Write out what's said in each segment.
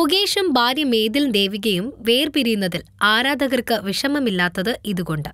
മുകേഷും ഭാര്യ മേതിൽ ദേവികയും വേർപിരിയുന്നതിൽ ആരാധകർക്ക് വിഷമമില്ലാത്തത് ഇതുകൊണ്ട്.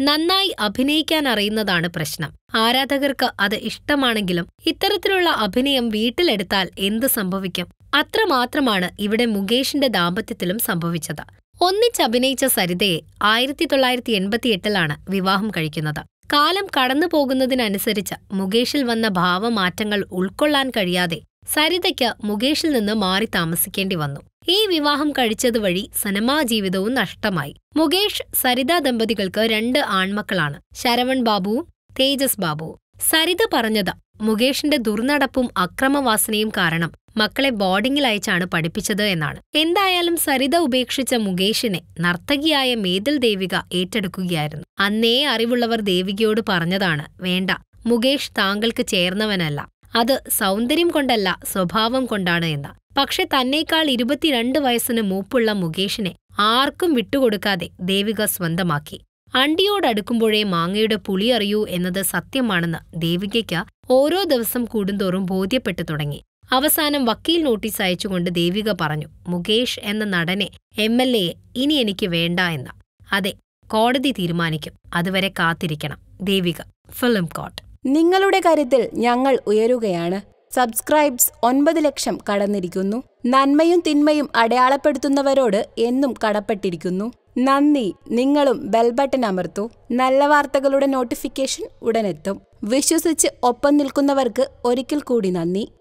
നന്നായി അഭിനയിക്കാൻ അറിയുന്നതാണ് പ്രശ്നം. ആരാധകർക്ക് അത് ഇഷ്ടമാണെങ്കിലും ഇത്തരത്തിലുള്ള അഭിനയം വീട്ടിലെടുത്താൽ എന്ത് സംഭവിക്കും? അത്രമാത്രമാണ് ഇവിടെ മുകേഷിന്റെ ദാമ്പത്യത്തിലും സംഭവിച്ചത്. ഒന്നിച്ചഭിനയിച്ച സരിതയെ ആയിരത്തി തൊള്ളായിരത്തി എൺപത്തിയെട്ടിലാണ് വിവാഹം കഴിക്കുന്നത്. കാലം കടന്നു പോകുന്നതിനനുസരിച്ച് മുകേഷിൽ വന്ന ഭാവമാറ്റങ്ങൾ ഉൾക്കൊള്ളാൻ കഴിയാതെ സരിതയ്ക്ക് മുകേഷിൽ നിന്ന് മാറി താമസിക്കേണ്ടി വന്നു. ഈ വിവാഹം കഴിച്ചതുവഴി സിനിമാ ജീവിതവും നഷ്ടമായി. മുകേഷ് സരിത ദമ്പതികൾക്ക് രണ്ട് ആൺമക്കളാണ്. ശരവൺ ബാബുവും തേജസ് ബാബുവും. സരിത പറഞ്ഞത് മുകേഷിന്റെ ദുർനടപ്പും അക്രമവാസനയും കാരണം മക്കളെ ബോർഡിംഗിൽ അയച്ചാണ് പഠിപ്പിച്ചത് എന്നാണ്. എന്തായാലും സരിത ഉപേക്ഷിച്ച മുകേഷിനെ നർത്തകിയായ മേതിൽ ദേവിക ഏറ്റെടുക്കുകയായിരുന്നു. അന്നേ അറിവുള്ളവർ ദേവികയോട് പറഞ്ഞതാണ് വേണ്ട മുകേഷ് താങ്കൾക്ക് ചേർന്നവനല്ല. അത് സൗന്ദര്യം കൊണ്ടല്ല സ്വഭാവം കൊണ്ടാണ് എന്ന്. പക്ഷെ തന്നേക്കാൾ ഇരുപത്തിരണ്ട് വയസ്സിന് മൂപ്പുള്ള മുകേഷിനെ ആർക്കും വിട്ടുകൊടുക്കാതെ ദേവിക സ്വന്തമാക്കി. അണ്ടിയോടടുക്കുമ്പോഴേ മാങ്ങയുടെ പുളി അറിയൂ എന്നത് സത്യമാണെന്ന് ദേവികയ്ക്ക് ഓരോ ദിവസം കൂടുന്തോറും ബോധ്യപ്പെട്ടു തുടങ്ങി. അവസാനം വക്കീൽ നോട്ടീസ് അയച്ചുകൊണ്ട് ദേവിക പറഞ്ഞു മുകേഷ് എന്ന നടനെ എം എൽ എയെ ഇനി എനിക്ക് വേണ്ട എന്ന്. അതെ കോടതി തീരുമാനിക്കും. അതുവരെ കാത്തിരിക്കണം. ദേവിക ഫിലിം കോട്ട് നിങ്ങളുടെ കാര്യത്തിൽ ഞങ്ങൾ ഉയരുകയാണ്. സബ്സ്ക്രൈബ്സ് ഒൻപത് ലക്ഷം കടന്നിരിക്കുന്നു. നന്മയും തിന്മയും അടയാളപ്പെടുത്തുന്നവരോട് എന്നും കടപ്പെട്ടിരിക്കുന്നു. നന്ദി. നിങ്ങളും ബെൽ ബട്ടൺ അമർത്തൂ. നല്ല വാർത്തകളുടെ നോട്ടിഫിക്കേഷൻ ഉടനെത്തും വിശ്വസിച്ച് ഒപ്പം നിൽക്കുന്നവർക്ക് ഒരിക്കൽ കൂടി നന്ദി.